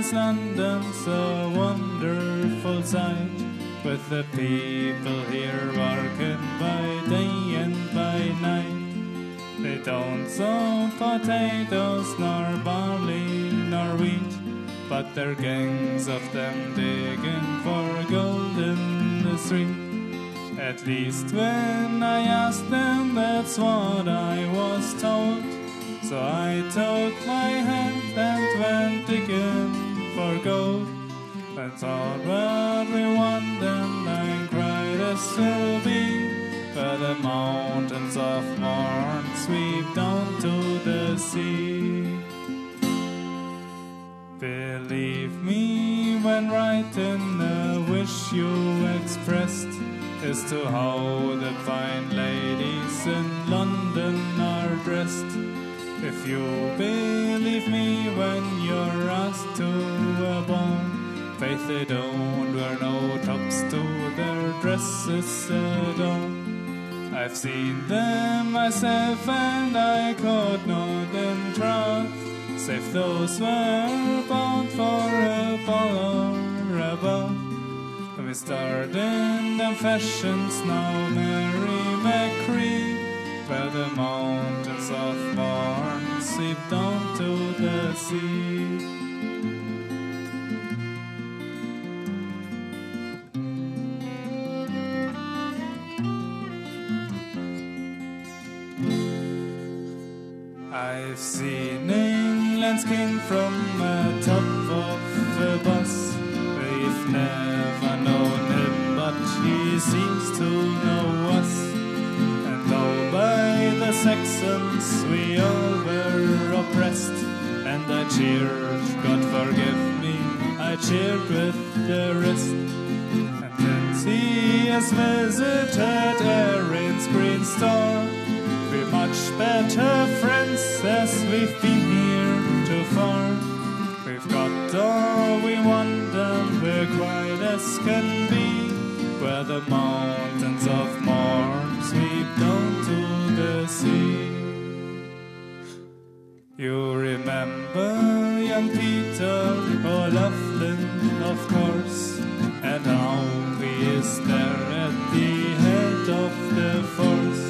makes London so wonderful sight. With the people here working by day and by night. They don't sow potatoes, nor barley, nor wheat, but they're gangs of them digging for gold in the street. At least when I asked them, that's what I was told. So I took my hand and went digging for gold. And what we want and cried as will be. Where the mountains of Mourne sweep down to the sea. Believe me when writing the wish you expressed is to how the fine ladies in London are dressed. If you believe faith they don't wear no tops to their dresses at all. I've seen them myself and I could not troth, save those were bound for a ball or. We in them fashions now, Mary mo chroí, where the mountains of Mourne sweep down to the sea. Seen England's king from the top of the bus. We've never known him, but he seems to know us. And though by the Saxons we all were oppressed, and I cheered, God forgive me, I cheered with the rest. And since he has visited Erin's green store, we're much better friends we've been here too far. We've got all we want and we're quiet as can be. Where the mountains of Mourne sweep down to the sea. You remember young Peter O'Loughlin, of course, and how he is there at the head of the force.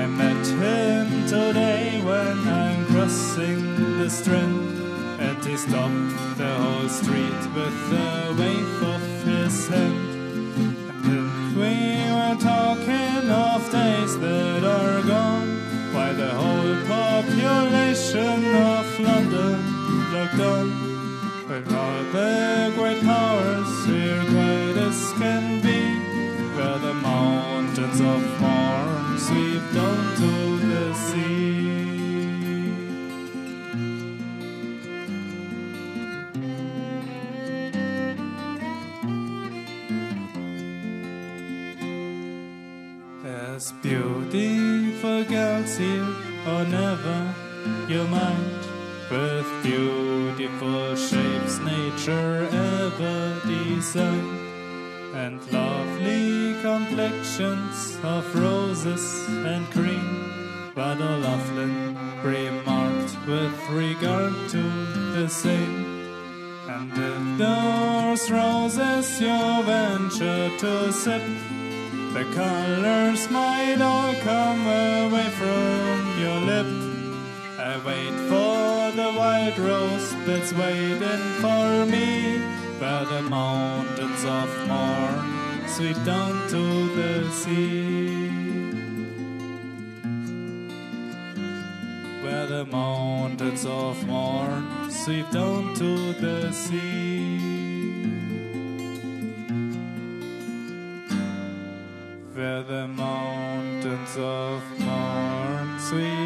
I met him today the strand, and he stopped the whole street with a wave of his hand. And we were talking of days that are gone, while the whole population of London looked on. With all the great powers we're as can be, where the mountains of Mourne sweep down to the sea. There's beautiful girls here, or oh, never you mind, with beautiful shapes nature ever designed, and lovely complexions of roses and cream. But O'Loughlin remarked with regard to the same. And if those roses you venture to sip, the colors might all come away from your lip. I wait for the white rose that's waiting for me, where the mountains of Mourne sweep down to the sea. Where the mountains of Mourne sweep down to the sea. Where the mountains of Mourne sweep